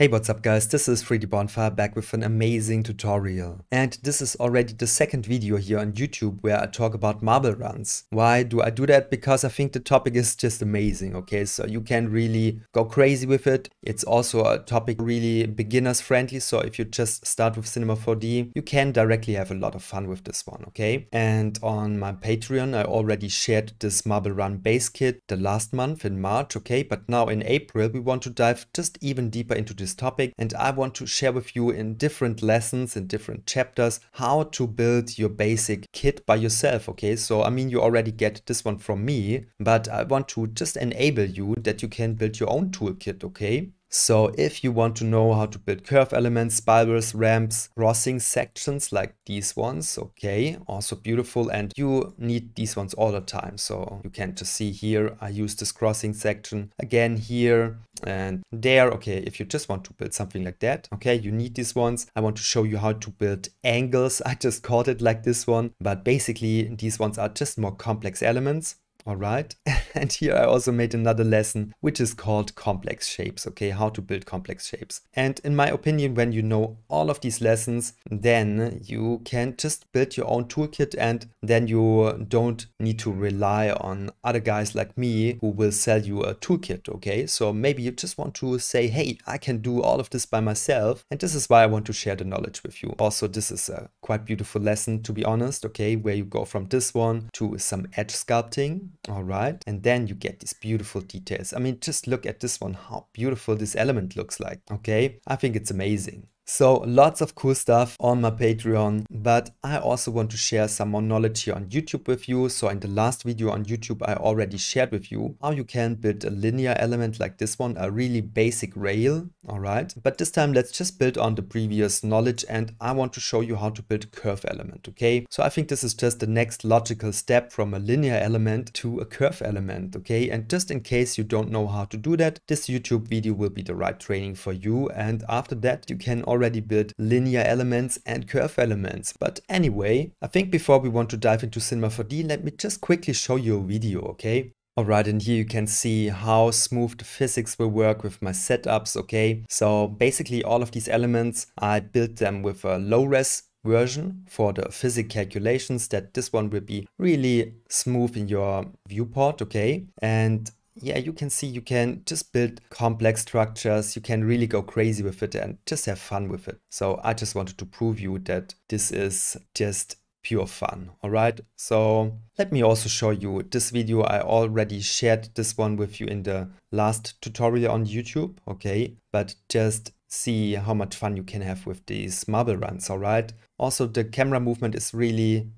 Hey what's up guys, this is 3D Bonfire back with an amazing tutorial. And this is already the second video here on YouTube where I talk about marble runs. Why do I do that? Because I think the topic is just amazing, okay? So you can really go crazy with it. It's also a topic really beginners friendly, so if you just start with Cinema 4D, you can directly have a lot of fun with this one, okay? And on my Patreon I already shared this marble run base kit the last month in March, okay? But now in April we want to dive just even deeper into this this topic and I want to share with you in different lessons, in different chapters, how to build your basic kit by yourself, okay? So, I mean, you already get this one from me, but I want to just enable you that you can build your own toolkit, okay? So if you want to know how to build curve elements, spirals, ramps, crossing sections like these ones, okay, also beautiful. And you need these ones all the time. So you can just see here, I use this crossing section again here and there. Okay, if you just want to build something like that, okay, you need these ones. I want to show you how to build angles. I just called it like this one, but basically these ones are just more complex elements. All right. And here I also made another lesson, which is called complex shapes. Okay. How to build complex shapes. And in my opinion, when you know all of these lessons, then you can just build your own toolkit and then you don't need to rely on other guys like me who will sell you a toolkit. Okay. So maybe you just want to say, Hey, I can do all of this by myself. And this is why I want to share the knowledge with you. Also, this is a quite beautiful lesson, to be honest. Okay. Where you go from this one to some edge sculpting all right and then you get these beautiful details. I mean just look at this one how beautiful this element looks like okay? I think it's amazing so lots of cool stuff on my Patreon, but I also want to share some more knowledge here on YouTube with you. So in the last video on YouTube, I already shared with you how you can build a linear element like this one, a really basic rail, all right? But this time let's just build on the previous knowledge and I want to show you how to build a curve element, okay? So I think this is just the next logical step from a linear element to a curve element, okay? And just in case you don't know how to do that, this YouTube video will be the right training for you. And after that, you can already already built linear elements and curve elements. But anyway, I think before we want to dive into Cinema 4D, let me just quickly show you a video, okay? Alright, and here you can see how smooth the physics will work with my setups, okay? So basically all of these elements, I built them with a low-res version for the physics calculations that this one will be really smooth in your viewport, okay? And yeah, you can see you can just build complex structures. You can really go crazy with it and just have fun with it. So I just wanted to prove you that this is just pure fun. All right. So let me also show you this video. I already shared this one with you in the last tutorial on YouTube. Okay. But just see how much fun you can have with these marble runs. All right. Also, the camera movement is really,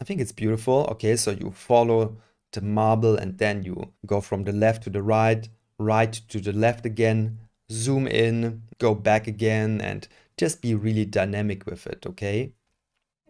I think it's beautiful. Okay. So you follow the marble and then you go from the left to the right, right to the left again, zoom in, go back again and just be really dynamic with it, okay?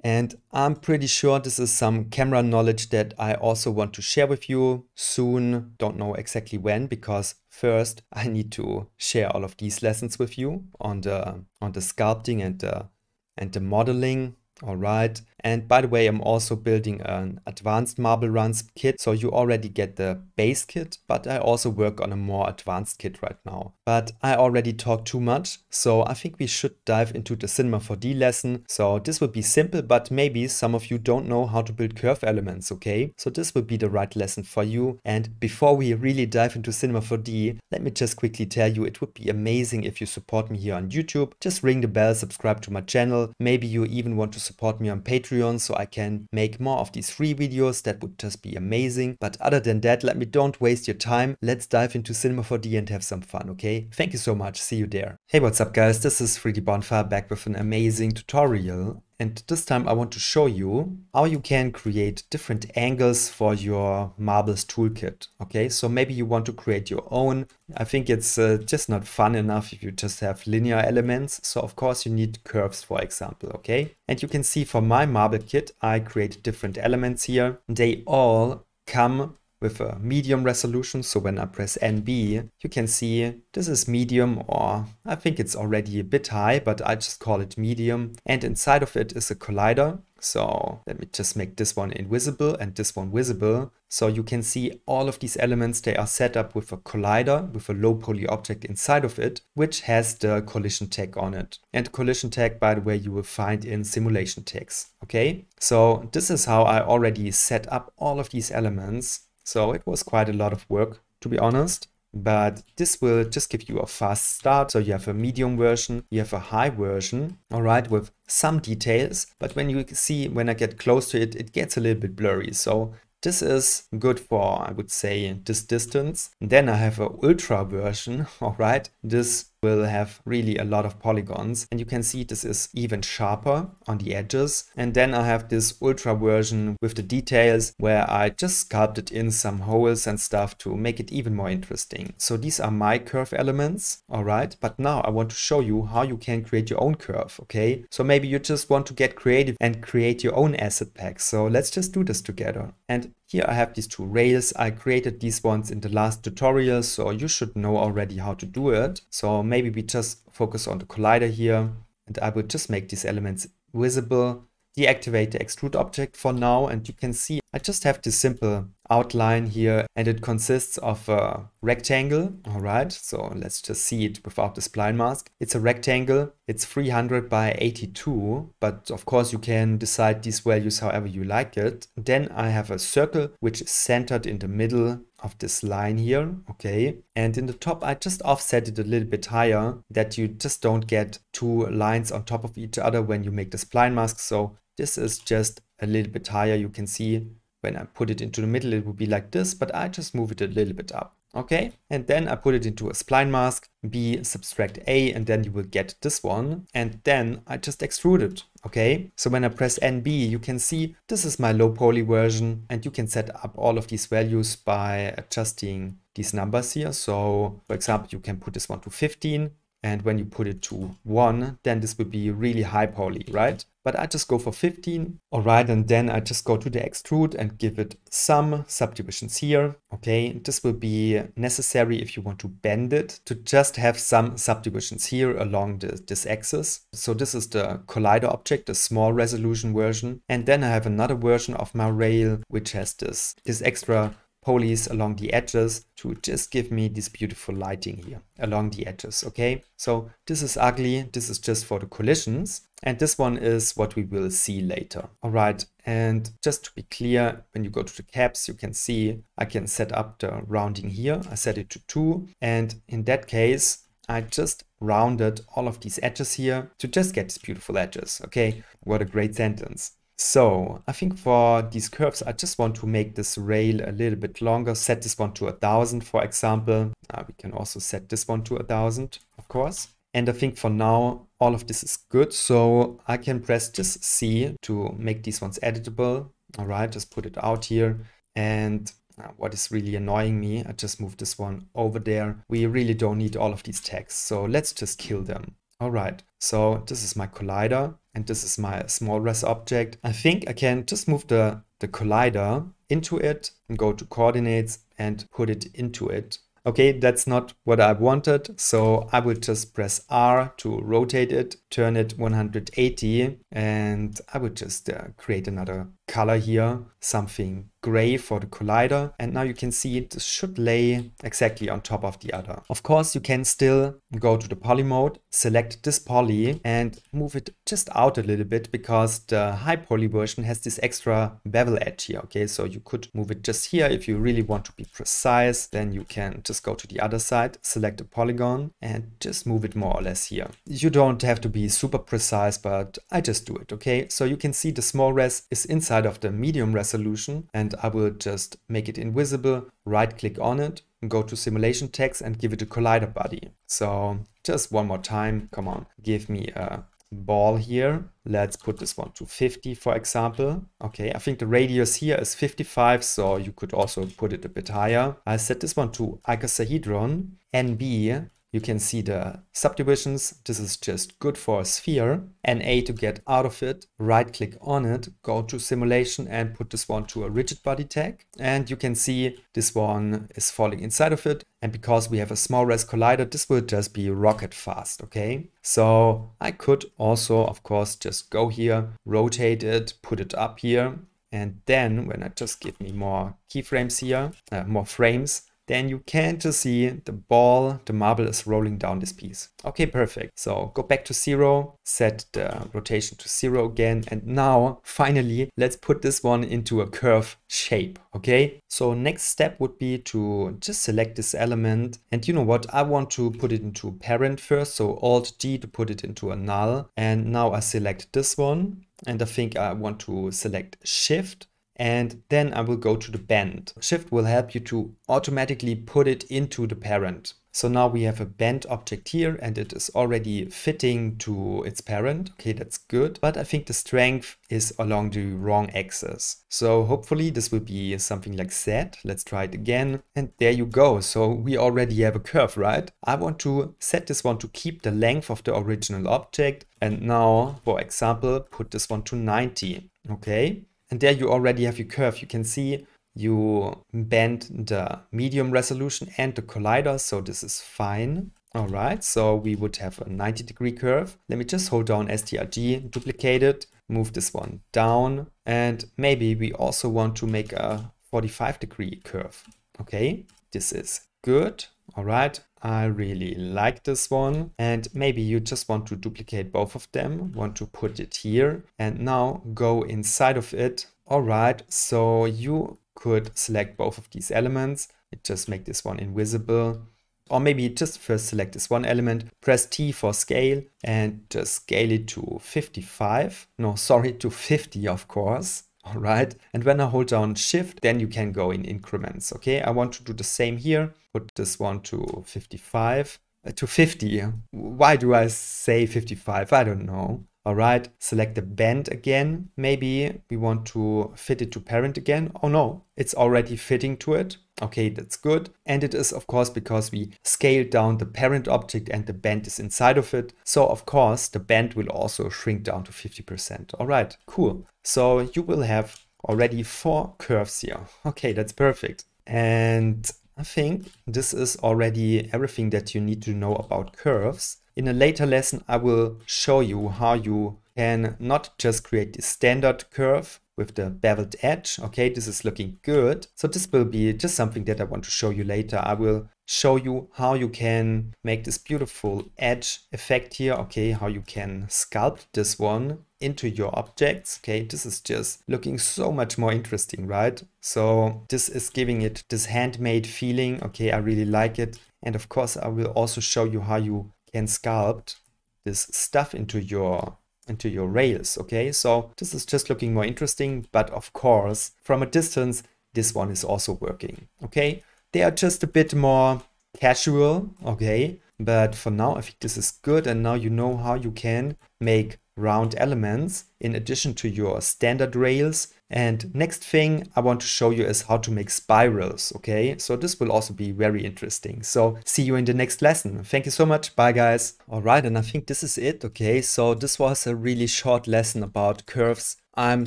And I'm pretty sure this is some camera knowledge that I also want to share with you soon. Don't know exactly when because first I need to share all of these lessons with you on the on the sculpting and the and the modeling. All right. And by the way, I'm also building an advanced marble runs kit. So you already get the base kit, but I also work on a more advanced kit right now. But I already talked too much. So I think we should dive into the Cinema 4D lesson. So this will be simple, but maybe some of you don't know how to build curve elements, okay? So this will be the right lesson for you. And before we really dive into Cinema 4D, let me just quickly tell you, it would be amazing if you support me here on YouTube. Just ring the bell, subscribe to my channel. Maybe you even want to support me on Patreon so I can make more of these free videos. That would just be amazing. But other than that, let me don't waste your time. Let's dive into Cinema 4D and have some fun, okay? Thank you so much. See you there. Hey, what's up guys? This is 3D Bonfire back with an amazing tutorial. And this time I want to show you how you can create different angles for your marbles toolkit. Okay, so maybe you want to create your own. I think it's uh, just not fun enough if you just have linear elements. So of course you need curves, for example, okay? And you can see for my marble kit, I create different elements here. They all come with a medium resolution. So when I press NB, you can see this is medium or I think it's already a bit high, but I just call it medium. And inside of it is a collider. So let me just make this one invisible and this one visible. So you can see all of these elements, they are set up with a collider, with a low poly object inside of it, which has the collision tag on it. And collision tag, by the way, you will find in simulation tags. Okay, so this is how I already set up all of these elements. So it was quite a lot of work, to be honest but this will just give you a fast start. So you have a medium version, you have a high version, all right, with some details. But when you see, when I get close to it, it gets a little bit blurry. So this is good for, I would say, this distance. Then I have a ultra version, all right. This will have really a lot of polygons and you can see this is even sharper on the edges and then I have this ultra version with the details where I just sculpted in some holes and stuff to make it even more interesting. So these are my curve elements, alright, but now I want to show you how you can create your own curve, okay? So maybe you just want to get creative and create your own asset pack. So let's just do this together. And here I have these two rails. I created these ones in the last tutorial, so you should know already how to do it. So maybe we just focus on the collider here and I will just make these elements visible deactivate the extrude object for now and you can see I just have this simple outline here and it consists of a rectangle. All right so let's just see it without the spline mask. It's a rectangle. It's 300 by 82 but of course you can decide these values however you like it. Then I have a circle which is centered in the middle of this line here okay? And in the top I just offset it a little bit higher that you just don't get two lines on top of each other when you make the spline mask. So this is just a little bit higher. You can see when I put it into the middle, it would be like this, but I just move it a little bit up. Okay, and then I put it into a spline mask, B subtract A, and then you will get this one. And then I just extrude it. Okay, so when I press NB, you can see this is my low poly version, and you can set up all of these values by adjusting these numbers here. So for example, you can put this one to 15, and when you put it to 1, then this would be really high poly, right? But I just go for 15. All right, and then I just go to the extrude and give it some subdivisions here. Okay, this will be necessary if you want to bend it to just have some subdivisions here along the, this axis. So this is the collider object, the small resolution version. And then I have another version of my rail, which has this, this extra polys along the edges to just give me this beautiful lighting here along the edges okay? So this is ugly. This is just for the collisions. And this one is what we will see later. All right. And just to be clear when you go to the caps you can see i can set up the rounding here. I set it to two. And in that case I just rounded all of these edges here to just get these beautiful edges. Okay, what a great sentence. So I think for these curves, I just want to make this rail a little bit longer, set this one to a thousand, for example. Uh, we can also set this one to a thousand, of course. And I think for now, all of this is good. So I can press just C to make these ones editable. All right, just put it out here. And uh, what is really annoying me, I just moved this one over there. We really don't need all of these tags. So let's just kill them. All right, so this is my collider and this is my small res object. I think I can just move the, the collider into it and go to coordinates and put it into it. Okay, that's not what I wanted, so I will just press R to rotate it, turn it 180, and I will just uh, create another color here, something gray for the collider. And now you can see it should lay exactly on top of the other. Of course, you can still go to the poly mode, select this poly and move it just out a little bit because the high poly version has this extra bevel edge here. Okay, so you could move it just here. If you really want to be precise, then you can just go to the other side, select a polygon and just move it more or less here. You don't have to be super precise, but I just do it. Okay, so you can see the small res is inside of the medium resolution and I will just make it invisible, right click on it, go to simulation tags and give it a collider body. So just one more time, come on, give me a ball here. Let's put this one to 50, for example. Okay, I think the radius here is 55, so you could also put it a bit higher. I set this one to icosahedron NB you can see the subdivisions. This is just good for a sphere. NA to get out of it, right click on it, go to simulation and put this one to a rigid body tag. And you can see this one is falling inside of it. And because we have a small res collider, this will just be rocket fast, okay? So I could also, of course, just go here, rotate it, put it up here. And then when I just give me more keyframes here, uh, more frames, then you can just see the ball, the marble is rolling down this piece. Okay, perfect. So go back to zero, set the rotation to zero again. And now finally, let's put this one into a curve shape. Okay, so next step would be to just select this element. And you know what? I want to put it into parent first. So Alt G to put it into a null. And now I select this one. And I think I want to select shift and then I will go to the bend. Shift will help you to automatically put it into the parent. So now we have a bend object here and it is already fitting to its parent. Okay, that's good. But I think the strength is along the wrong axis. So hopefully this will be something like Z. Let's try it again. And there you go. So we already have a curve, right? I want to set this one to keep the length of the original object. And now, for example, put this one to 90. Okay. And there you already have your curve. You can see you bend the medium resolution and the collider. So this is fine. All right, so we would have a 90 degree curve. Let me just hold down STRG, duplicate it, move this one down. And maybe we also want to make a 45 degree curve. Okay, this is good. All right, I really like this one. And maybe you just want to duplicate both of them, want to put it here and now go inside of it. All right, so you could select both of these elements. It Just make this one invisible. Or maybe just first select this one element, press T for scale and just scale it to 55. No, sorry, to 50, of course. All right. And when I hold down shift, then you can go in increments. Okay. I want to do the same here. Put this one to 55 uh, to 50. Why do I say 55? I don't know. All right, select the band again. Maybe we want to fit it to parent again. Oh no, it's already fitting to it. Okay, that's good. And it is of course because we scaled down the parent object and the bend is inside of it. So of course the bend will also shrink down to 50%. All right, cool. So you will have already four curves here. Okay, that's perfect. And I think this is already everything that you need to know about curves. In a later lesson, I will show you how you can not just create the standard curve with the beveled edge. Okay, this is looking good. So this will be just something that I want to show you later. I will show you how you can make this beautiful edge effect here. Okay, how you can sculpt this one into your objects. Okay, this is just looking so much more interesting, right? So this is giving it this handmade feeling. Okay, I really like it. And of course, I will also show you how you can sculpt this stuff into your into your rails okay so this is just looking more interesting but of course from a distance this one is also working okay they are just a bit more casual okay but for now i think this is good and now you know how you can make round elements in addition to your standard rails. And next thing I want to show you is how to make spirals, okay? So this will also be very interesting. So see you in the next lesson. Thank you so much. Bye guys. All right, and I think this is it, okay? So this was a really short lesson about curves. I'm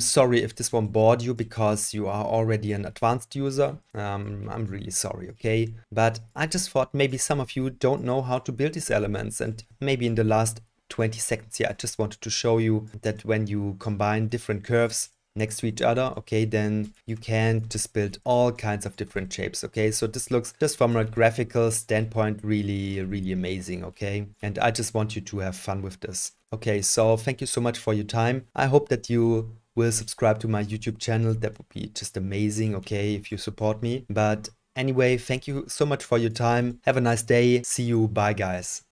sorry if this one bored you because you are already an advanced user. Um, I'm really sorry, okay? But I just thought maybe some of you don't know how to build these elements and maybe in the last 20 seconds here. I just wanted to show you that when you combine different curves next to each other, okay, then you can just build all kinds of different shapes, okay? So this looks just from a graphical standpoint really, really amazing, okay? And I just want you to have fun with this. Okay, so thank you so much for your time. I hope that you will subscribe to my YouTube channel. That would be just amazing, okay, if you support me. But anyway, thank you so much for your time. Have a nice day. See you. Bye, guys.